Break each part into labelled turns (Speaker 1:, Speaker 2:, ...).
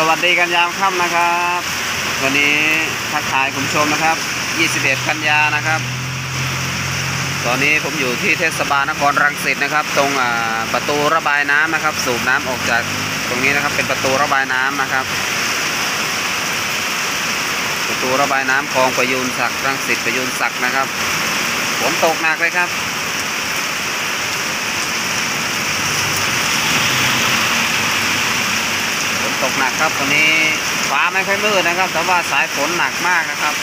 Speaker 1: สวัสดีกันยามค่ำนะครับ วันนี้ทักทายคุณผู้ชมนะครับ 21 กันยานะครับ ตอนนี้ผมอยู่ที่เทศบาลนครรังสิตนะครับ ตรงประตูระบายน้ำนะครับ สูบน้ำออกจากตรงนี้นะครับ เป็นประตูระบายน้ำนะครับ ประตูระบายน้ำคลองประยูนศักดิ์รังสิตประยูนศักดิ์นะครับฝนตกหนักเลยครับ ฝน ตกหนักครับวันนี้ฟ้าไม่ค่อยมืดนะครับ แต่ว่าสายฝนหนักมากนะครับ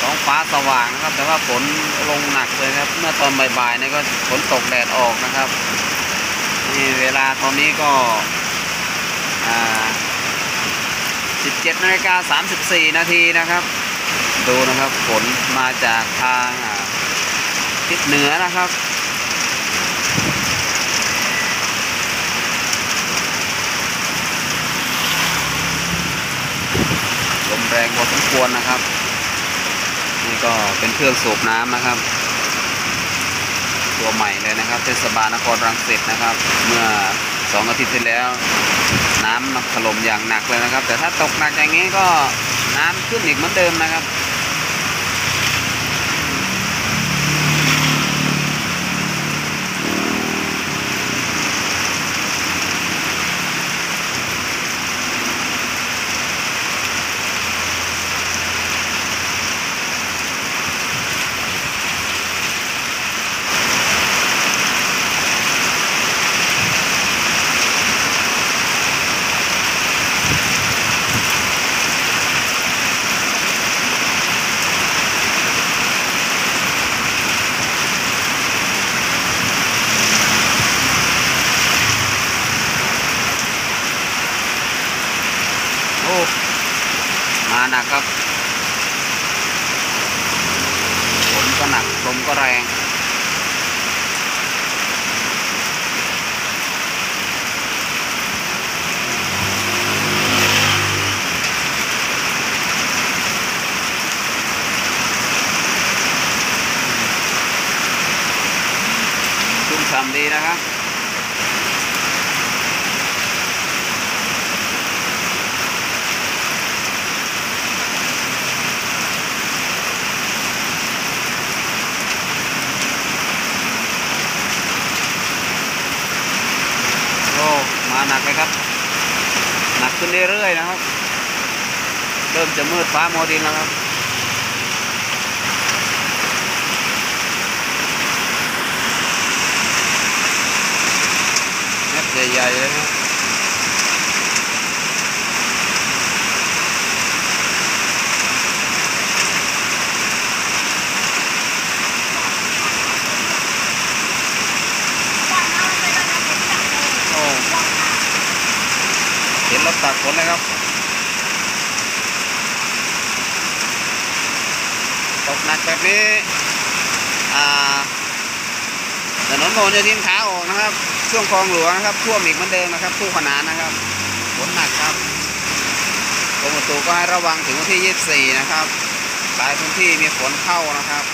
Speaker 1: ท้องฟ้าสว่างนะครับ แต่ว่าฝนลงหนักเลยครับ เมื่อตอนบ่ายๆนี่ก็ฝนตกแดดออกนะครับนี่เวลาตอนนี้ก็17นาฬิกา34 นาทีนะครับ ดูนะครับฝนมาจากทางทิศเหนือนะครับ ลมแรงพอสมควรนะครับ นี่ก็เป็นเครื่องสูบน้ำนะครับ ตัวใหม่เลยนะครับเทศบาลนครรังสิตนะครับ เมื่อสองอาทิตย์ที่แล้ว น้ำถล่มอย่างหนักเลยนะครับ แต่ถ้าตกหนักอย่างนี้ก็น้ำขึ้นอีกเหมือนเดิมนะครับ นักครับฝนก็หนักลมก็แรงชุ่มฉ่ำดีนะครับ โอ้ มาห นักเลยครับหนักขึ้นเรื่อยๆนะครับ เริ่มจะมืดฟ้ามวดินแล้วครับเม็ดใหญ่ๆเลยนะโอ้ เห็นรถตักฝนเลยครับตกหนักแบบนี้อ่าถนนพหลโยธินขาออกนะครับ ช่วงคลองหลวงนะครับท่วมอีกเหมือนเดิมนะครับคู่ขนานนะครับฝนหนักครับกรมอุตุก็ให้ระวังถึงวันที่ 24 นะครับหลายพื้นที่มีฝนเข้านะครับ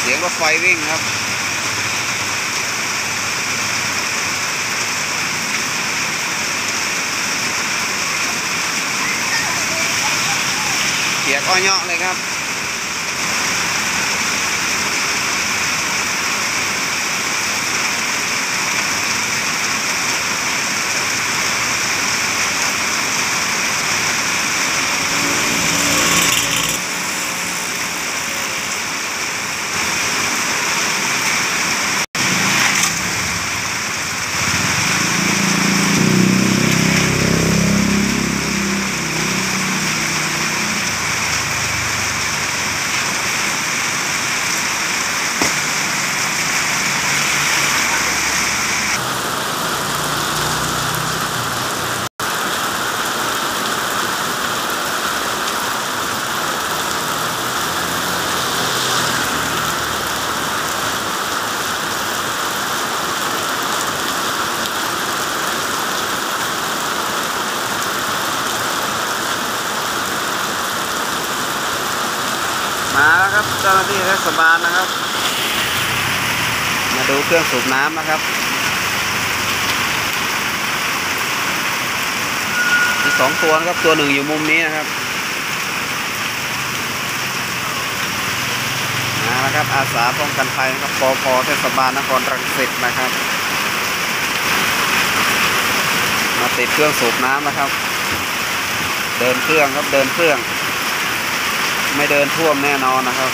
Speaker 1: เสียง รถไฟวิ่งครับเปียกอ้อยเงาะเลยครับ ที่เทศบาลนะครับ มาดูเครื่องสูบน้ำนะครับ มีสองตัวนะครับ ตัวหนึ่งอยู่มุมนี้นะครับ มาแล้วครับอาสาป้องกันภัยนะครับปพเทศบาลนครรังสิตนะครับ มาติดเครื่องสูบน้ำนะครับ เดินเครื่องครับเดินเครื่องไม่เดินท่วมแน่นอนนะครับ